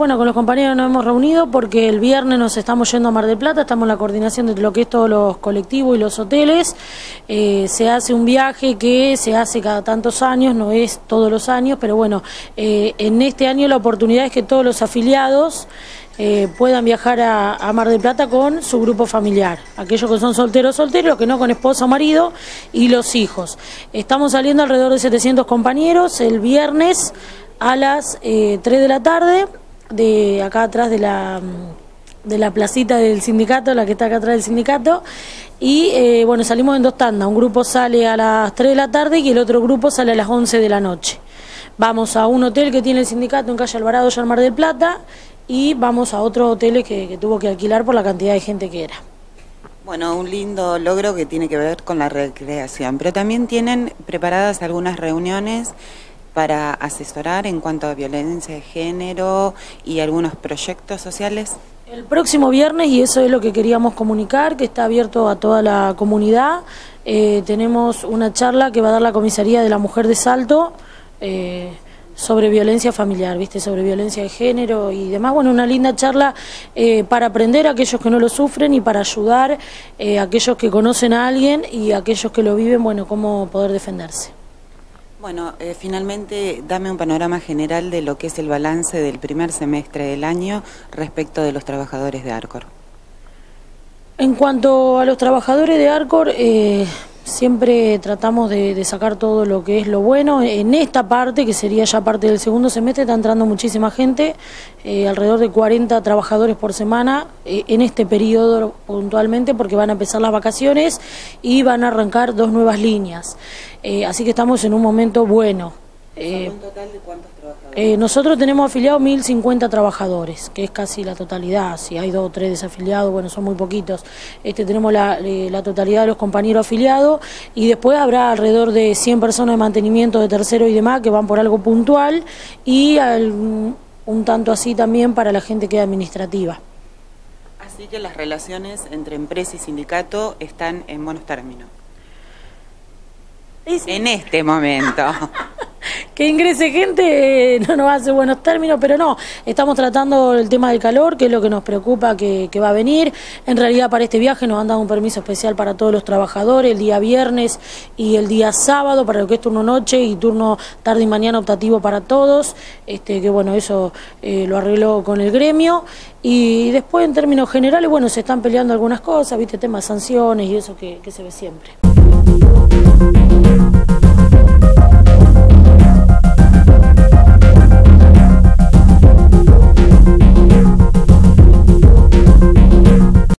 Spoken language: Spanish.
bueno, con los compañeros nos hemos reunido porque el viernes nos estamos yendo a Mar del Plata, estamos en la coordinación de lo que es todos los colectivos y los hoteles. Eh, se hace un viaje que se hace cada tantos años, no es todos los años, pero bueno, eh, en este año la oportunidad es que todos los afiliados eh, puedan viajar a, Mar del Plata con su grupo familiar, aquellos que son solteros, solteros, que no con esposa o marido y los hijos. Estamos saliendo alrededor de 700 compañeros el viernes a las 3 de la tarde, de acá atrás de la de la placita del sindicato, la que está acá atrás del sindicato, y eh, bueno, salimos en dos tandas, un grupo sale a las 3 de la tarde y el otro grupo sale a las 11 de la noche. Vamos a un hotel que tiene el sindicato en calle Alvarado, ya Mar del Plata, y vamos a otros hoteles que, que tuvo que alquilar por la cantidad de gente que era. Bueno, un lindo logro que tiene que ver con la recreación, pero también tienen preparadas algunas reuniones para asesorar en cuanto a violencia de género y algunos proyectos sociales. El próximo viernes, y eso es lo que queríamos comunicar, que está abierto a toda la comunidad, eh, tenemos una charla que va a dar la Comisaría de la Mujer de Salto eh, sobre violencia familiar, ¿viste? sobre violencia de género y demás. Bueno, una linda charla eh, para aprender a aquellos que no lo sufren y para ayudar a aquellos que conocen a alguien y a aquellos que lo viven, bueno, cómo poder defenderse. Bueno, eh, finalmente dame un panorama general de lo que es el balance del primer semestre del año respecto de los trabajadores de Arcor. En cuanto a los trabajadores de Arcor, eh, Siempre tratamos de, sacar todo lo que es lo bueno. En esta parte, que sería ya parte del segundo semestre, está entrando muchísima gente, eh, alrededor de 40 trabajadores por semana eh, en este periodo puntualmente, porque van a empezar las vacaciones y van a arrancar dos nuevas líneas. Eh, así que estamos en un momento bueno. ¿Un total de cuántos? Eh, nosotros tenemos afiliados 1.050 trabajadores, que es casi la totalidad. Si hay dos o tres desafiliados, bueno, son muy poquitos. Este, tenemos la, eh, la totalidad de los compañeros afiliados y después habrá alrededor de 100 personas de mantenimiento de tercero y demás que van por algo puntual y un tanto así también para la gente que es administrativa. Así que las relaciones entre empresa y sindicato están en buenos términos. En este momento. que ingrese gente eh, no nos hace buenos términos, pero no, estamos tratando el tema del calor, que es lo que nos preocupa que, va a venir. En realidad para este viaje nos han dado un permiso especial para todos los trabajadores, el día viernes y el día sábado, para lo que es turno noche y turno tarde y mañana optativo para todos, este, que bueno, eso eh, lo arregló con el gremio. Y después en términos generales, bueno, se están peleando algunas cosas, viste, temas sanciones y eso que se ve siempre.